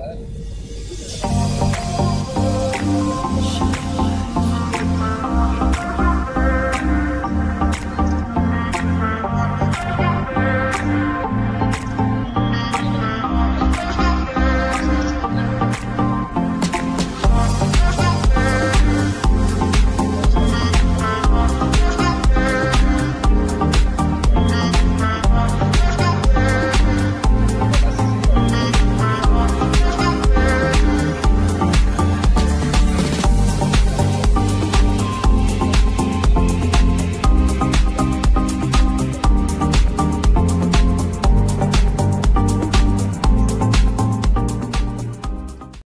Allah'a emanet